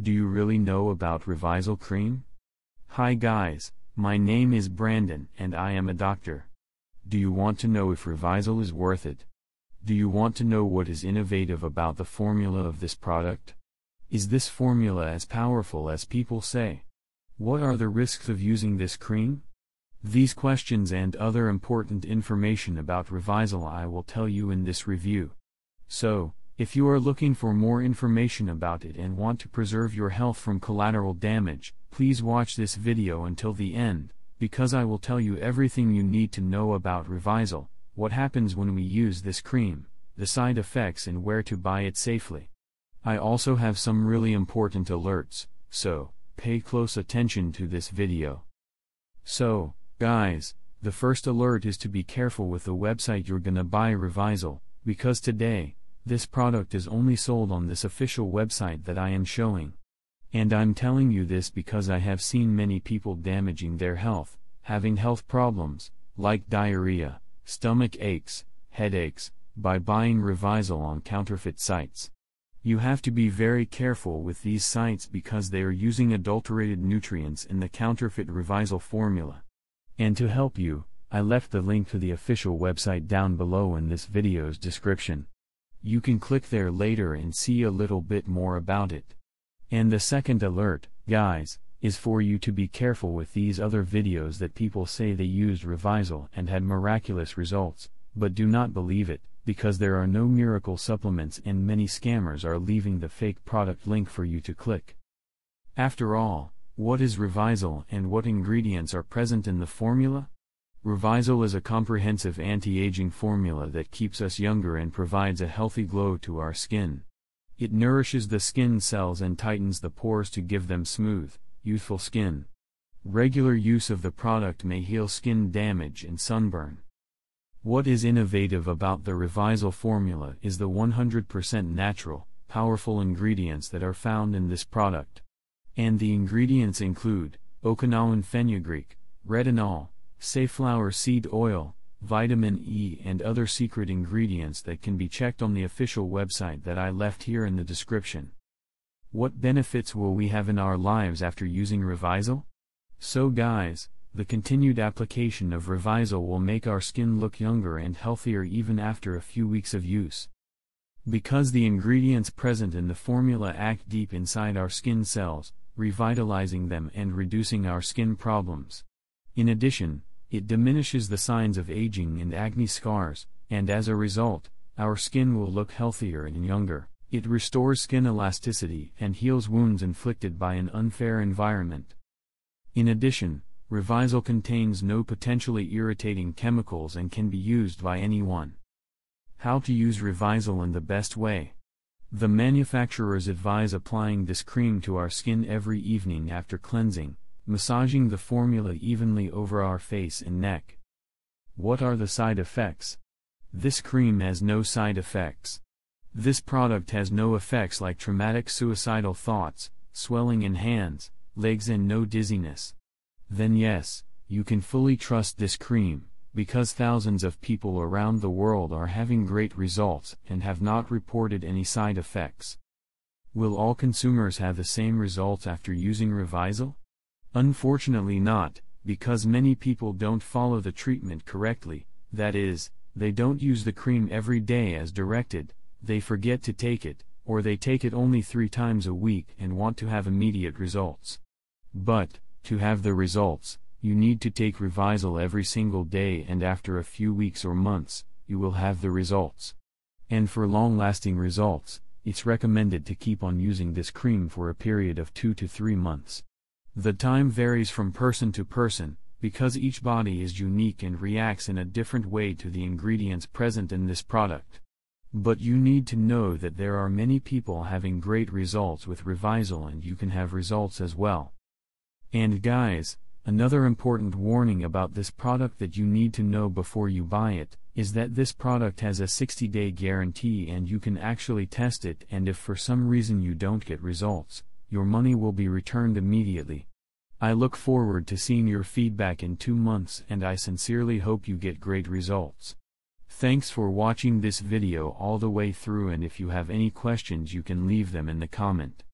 Do you really know about Revisil Cream? Hi guys, my name is Brandon and I am a doctor. Do you want to know if Revisil is worth it? Do you want to know what is innovative about the formula of this product? Is this formula as powerful as people say? What are the risks of using this cream? These questions and other important information about Revisil I will tell you in this review. So, if you are looking for more information about it and want to preserve your health from collateral damage, please watch this video until the end, because I will tell you everything you need to know about Revisil, what happens when we use this cream, the side effects and where to buy it safely. I also have some really important alerts, so, pay close attention to this video. So, guys, the first alert is to be careful with the website you're gonna buy Revisil, because today, this product is only sold on this official website that I am showing. And I'm telling you this because I have seen many people damaging their health, having health problems, like diarrhea, stomach aches, headaches, by buying Revisil on counterfeit sites. You have to be very careful with these sites because they are using adulterated nutrients in the counterfeit Revisil formula. And to help you, I left the link to the official website down below in this video's description. You can click there later and see a little bit more about it. And the second alert, guys, is for you to be careful with these other videos that people say they used Revisil and had miraculous results, but do not believe it, because there are no miracle supplements and many scammers are leaving the fake product link for you to click. After all, what is Revisil and what ingredients are present in the formula? Revisil is a comprehensive anti-aging formula that keeps us younger and provides a healthy glow to our skin. It nourishes the skin cells and tightens the pores to give them smooth, youthful skin. Regular use of the product may heal skin damage and sunburn. What is innovative about the Revisil formula is the 100% natural, powerful ingredients that are found in this product. And the ingredients include Okinawan fenugreek, retinol, safflower seed oil, vitamin E and other secret ingredients that can be checked on the official website that I left here in the description. What benefits will we have in our lives after using Revisil? So guys, the continued application of Revisil will make our skin look younger and healthier even after a few weeks of use. Because the ingredients present in the formula act deep inside our skin cells, revitalizing them and reducing our skin problems. In addition, it diminishes the signs of aging and acne scars, and as a result, our skin will look healthier and younger. It restores skin elasticity and heals wounds inflicted by an unfair environment. In addition, Revisil contains no potentially irritating chemicals and can be used by anyone. How to use Revisil in the best way. The manufacturers advise applying this cream to our skin every evening after cleansing, massaging the formula evenly over our face and neck. What are the side effects? This cream has no side effects. This product has no effects like traumatic suicidal thoughts, swelling in hands, legs and no dizziness. Then yes, you can fully trust this cream because thousands of people around the world are having great results and have not reported any side effects. Will all consumers have the same results after using Revisil? Unfortunately not, because many people don't follow the treatment correctly, that is, they don't use the cream every day as directed, they forget to take it, or they take it only three times a week and want to have immediate results. But, to have the results, you need to take Revisil every single day and after a few weeks or months, you will have the results. And for long-lasting results, it's recommended to keep on using this cream for a period of 2 to 3 months. The time varies from person to person, because each body is unique and reacts in a different way to the ingredients present in this product. But you need to know that there are many people having great results with Revisil and you can have results as well. And guys, Another important warning about this product that you need to know before you buy it, is that this product has a 60-day guarantee and you can actually test it and if for some reason you don't get results, your money will be returned immediately. I look forward to seeing your feedback in two months and I sincerely hope you get great results. Thanks for watching this video all the way through and if you have any questions you can leave them in the comment.